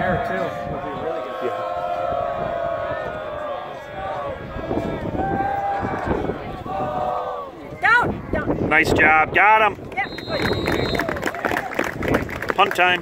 There too would be really good. Yeah. Down, down. Nice job. Got him. Yep. Punt time.